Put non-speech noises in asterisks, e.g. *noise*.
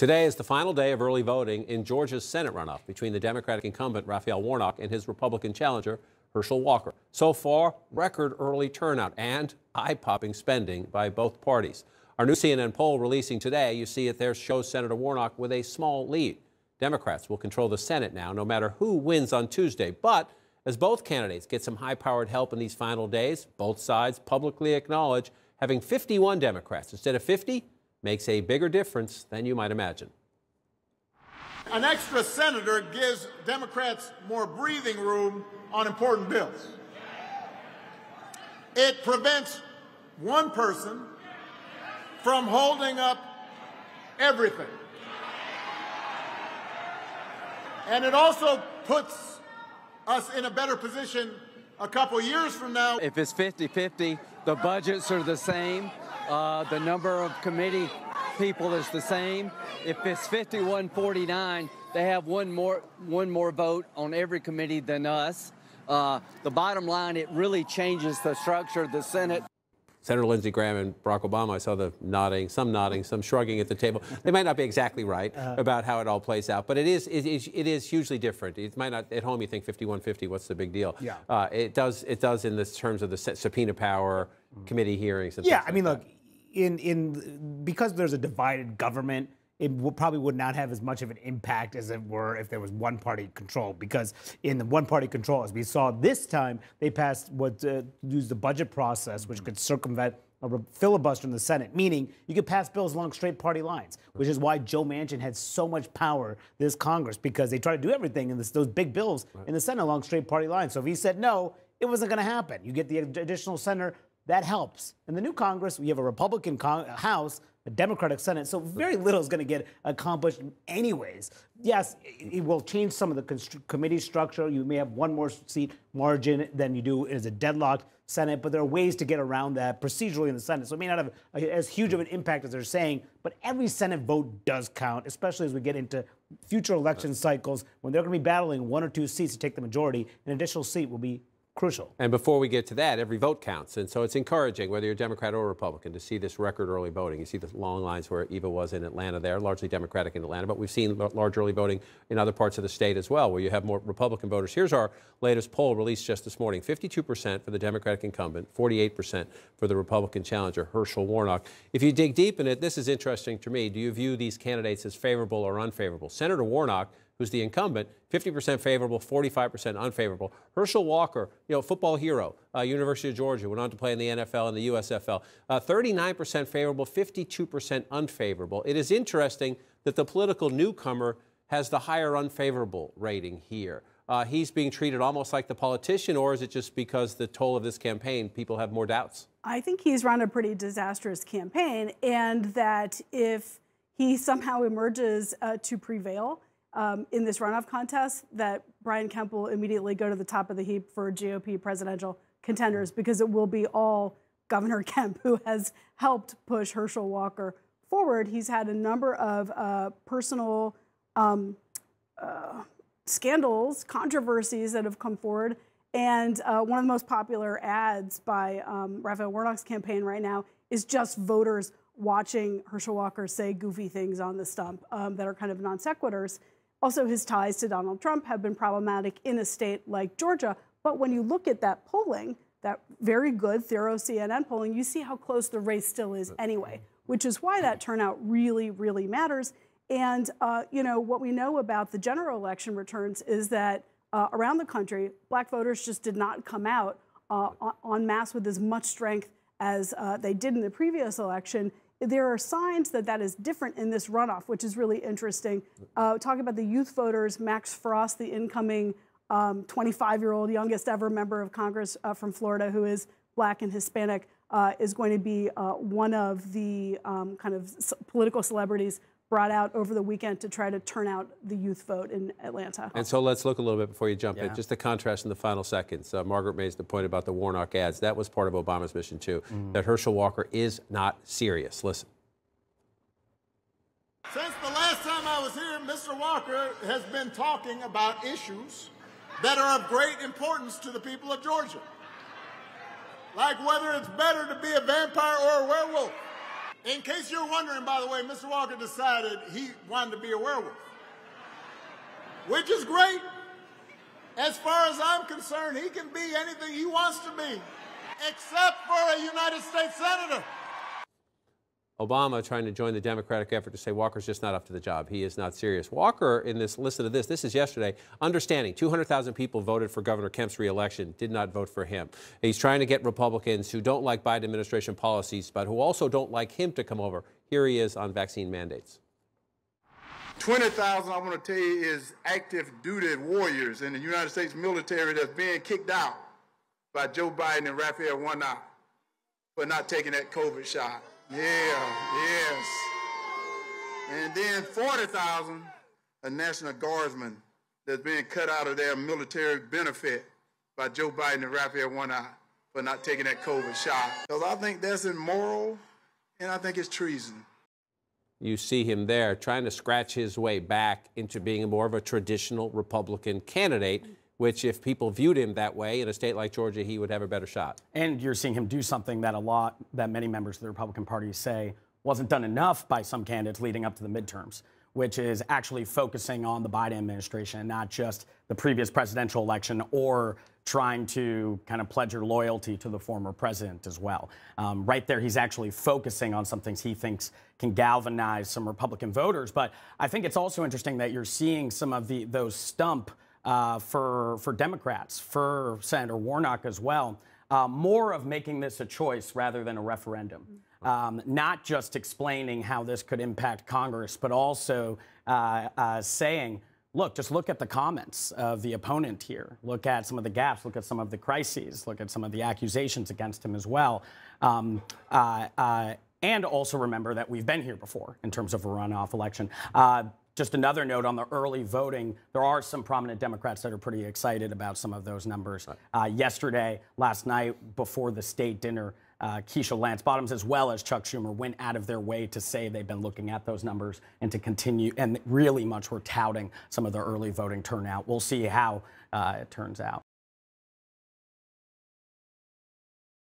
Today is the final day of early voting in Georgia's Senate runoff between the Democratic incumbent Raphael Warnock and his Republican challenger Herschel Walker. So far, record early turnout and eye popping spending by both parties. Our new CNN poll releasing today, you see it there, shows Senator Warnock with a small lead. Democrats will control the Senate now, no matter who wins on Tuesday. But as both candidates get some high powered help in these final days, both sides publicly acknowledge having 51 Democrats instead of 50 makes a bigger difference than you might imagine. An extra senator gives Democrats more breathing room on important bills. It prevents one person from holding up everything. And it also puts us in a better position a couple years from now. If it's 50 50, the budgets are the same, uh, the number of committee people is the same. If it's 51 49, they have one more, one more vote on every committee than us. Uh, the bottom line, it really changes the structure of the Senate. Senator Lindsey Graham and Barack Obama, I saw the nodding, some nodding, some shrugging at the table. They might not be exactly right uh, about how it all plays out, but it is, it is, it is hugely different. It might not, at home you think 51-50, what's the big deal? Yeah. Uh, it does, it does in the terms of the subpoena power, mm. committee hearings and Yeah, I mean, like look, in, in, because there's a divided government, it will, probably would not have as much of an impact as it were if there was one party control. Because in the one party control, as we saw this time, they passed what uh, used the budget process, which could circumvent a filibuster in the Senate, meaning you could pass bills along straight party lines, which is why Joe Manchin had so much power this Congress because they try to do everything in this, those big bills right. in the Senate along straight party lines. So if he said no, it wasn't going to happen. You get the additional senator, that helps. In the new Congress, we have a Republican con- uh, House a Democratic Senate, so very little is going to get accomplished anyways. Yes, it will change some of the const- committee structure. You may have one more seat margin than you do as a deadlocked Senate, but there are ways to get around that procedurally in the Senate. So it may not have a, as huge of an impact as they're saying, but every Senate vote does count, especially as we get into future election cycles when they're going to be battling one or two seats to take the majority. An additional seat will be crucial. And before we get to that, every vote counts. And so it's encouraging, whether you're Democrat or Republican, to see this record early voting. You see the long lines where Eva was in Atlanta there, largely Democratic in Atlanta, but we've seen large early voting in other parts of the state as well, where you have more Republican voters. Here's our latest poll released just this morning 52% for the Democratic incumbent, 48% for the Republican challenger, Herschel Warnock. If you dig deep in it, this is interesting to me. Do you view these candidates as favorable or unfavorable? Senator Warnock who's the incumbent, 50% favorable, 45% unfavorable. Herschel Walker, you know, football hero, uh, University of Georgia, went on to play in the NFL and the USFL. Uh, 39% favorable, 52% unfavorable. It is interesting that the political newcomer has the higher unfavorable rating here. Uh, he's being treated almost like the politician, or is it just because the toll of this campaign, people have more doubts? I think he's run a pretty disastrous campaign, and that if he somehow emerges uh, to prevail, um, in this runoff contest that Brian Kemp will immediately go to the top of the heap for GOP presidential contenders because it will be all Governor *laughs* Kemp who has helped push Herschel Walker forward. He's had a number of uh, personal um, uh, scandals, controversies that have come forward. And uh, one of the most popular ads by um, Raphael Warnock's campaign right now is just voters watching Herschel Walker say goofy things on the stump um, that are kind of non sequiturs. Also, his ties to Donald Trump have been problematic in a state like Georgia. But when you look at that polling, that very good, thorough CNN polling, you see how close the race still is anyway, which is why that turnout really, really matters. And, uh, you know, what we know about the general election returns is that uh, around the country, black voters just did not come out uh, en masse with as much strength as uh, they did in the previous election there are signs that that is different in this runoff, which is really interesting. Uh, talking about the youth voters, Max Frost, the incoming 25-year-old um, youngest ever member of Congress uh, from Florida, who is black and Hispanic, uh, is going to be uh, one of the um, kind of political celebrities brought out over the weekend to try to turn out the youth vote in Atlanta. And so let's look a little bit before you jump yeah. in. Just the contrast in the final seconds. Uh, Margaret made the point about the Warnock ads. That was part of Obama's mission, too, mm. that Herschel Walker is not serious. Listen. Since the last time I was here, Mr. Walker has been talking about issues that are of great importance to the people of Georgia. Like whether it's better to be a vampire or a werewolf In case you're wondering, by the way, Mr. Walker decided he wanted to be a werewolf, which is great. As far as I'm concerned, he can be anything he wants to be, except for a United States Senator. Obama trying to join the Democratic effort to say Walker's just not up to the job. He is not serious. Walker, in this, listen to this, this is yesterday, understanding 200,000 people voted for Governor Kemp's reelection, did not vote for him. He's trying to get Republicans who don't like Biden administration policies, but who also don't like him to come over. Here he is on vaccine mandates. 20,000, I want to tell you, is active duty warriors in the United States military that's being kicked out by Joe Biden and Raphael Warnock for not taking that COVID shot. Yeah, yes. And then 40,000 a National Guardsmen that's being cut out of their military benefit by Joe Biden and Raphael Warnock for not taking that COVID shot. Because I think that's immoral and I think it's treason. You see him there trying to scratch his way back into being more of a traditional Republican candidate, which, if people viewed him that way in a state like Georgia, he would have a better shot. And you're seeing him do something that a lot, that many members of the Republican Party say wasn't done enough by some candidates leading up to the midterms, which is actually focusing on the Biden administration and not just the previous presidential election or trying to kind of pledge your loyalty to the former president as well. Um, right there, he's actually focusing on some things he thinks can galvanize some Republican voters. But I think it's also interesting that you're seeing some of the those stump uh, for for Democrats, for Senator Warnock as well. Uh, more of making this a choice rather than a referendum. Um, not just explaining how this could impact Congress, but also uh, uh, saying, look, just look at the comments of the opponent here. Look at some of the gaps. Look at some of the crises. Look at some of the accusations against him as well. Um, uh, uh, and also remember that we've been here before in terms of a runoff election. Just another note on the early voting, there are some prominent Democrats that are pretty excited about some of those numbers. Uh, yesterday, last night, before the state dinner, uh, Keisha Lance Bottoms, as well as Chuck Schumer, went out of their way to say they've been looking at those numbers and to continue, and really much were touting some of the early voting turnout. We'll see how uh, it turns out.